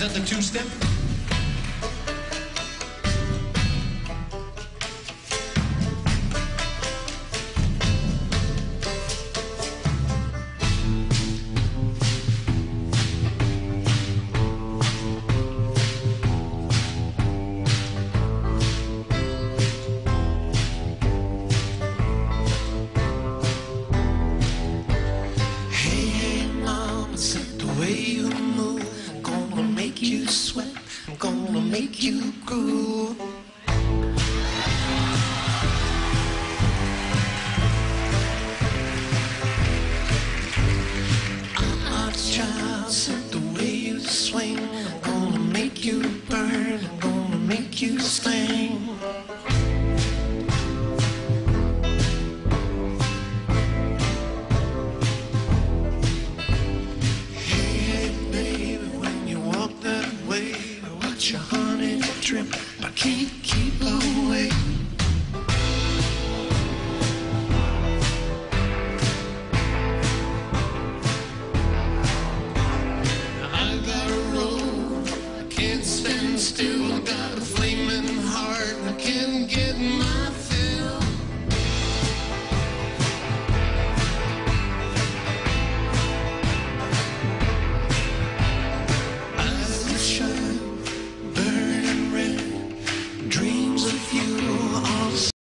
Is that the two-step? You sweat, I'm gonna make you groove. I'm child, the way you swing, I'm gonna make you burn, I'm gonna make you sting. such a honey drip, but can't keep up.